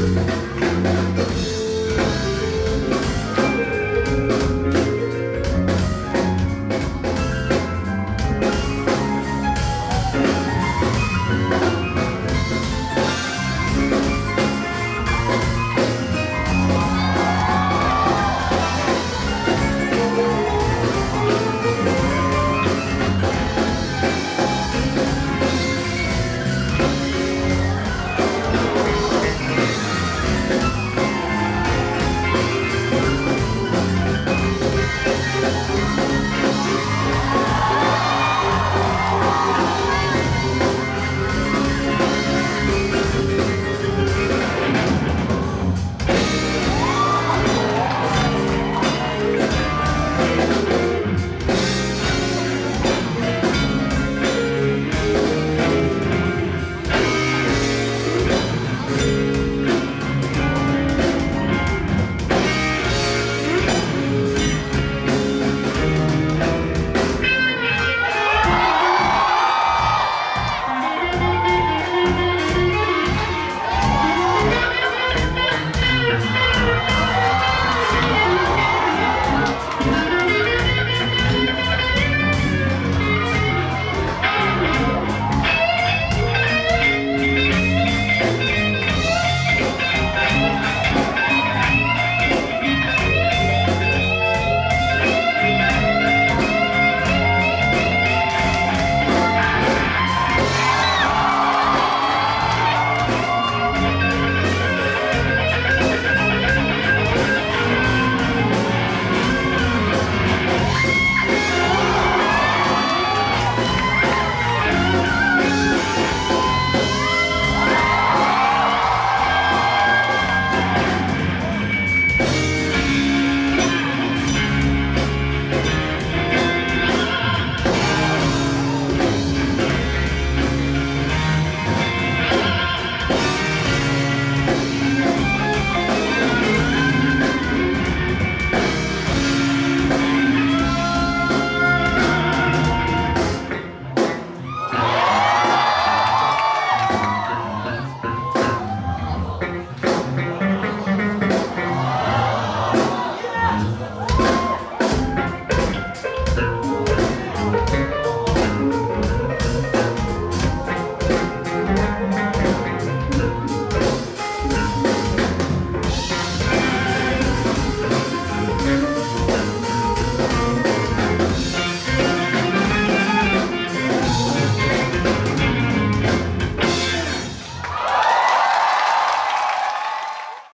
Música